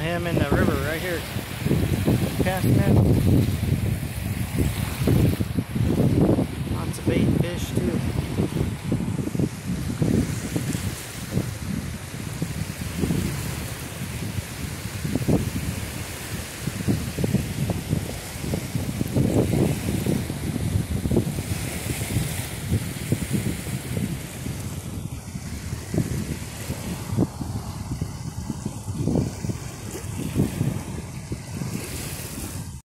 him in the river right here. Past.